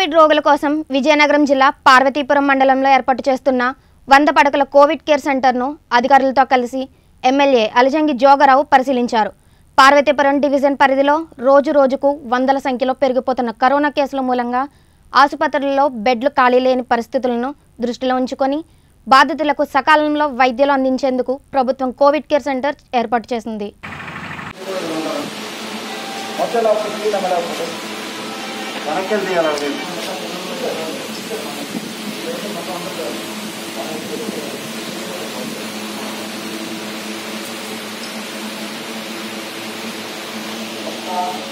Covid రోగుల కోసం విజయనగరం జిల్లా పార్వతీపురం మండలంలో ఏర్పాటు చేస్తున్న వంద పడకల కోవిడ్ కేర్ సెంటర్ను అధికారులతో కలిసి ఎమ్మెల్యే అలజంగి జోగరావు పరిశీలించారు. పార్వతీపురం డివిజన్ పరిధిలో రోజు రోజుకు వందల సంఖ్యలో పెరిగిపోతున్న కరోనా కేసుల మూలంగా ఆసుపత్రుల్లో బెడ్లు ఖాళీ లేని పరిస్థితులను దృష్టిలో ఉంచుకొని బాధితులకు సకాలంలో వైద్యులు అందించేందుకు ప్రభుత్వం కోవిడ్ కేర్ సెంటర్ ఏర్పాటు చేసింది. మొత్తం లోపలికి నమ్మ లోపలికి వెనక్కి తీయాలి ఆ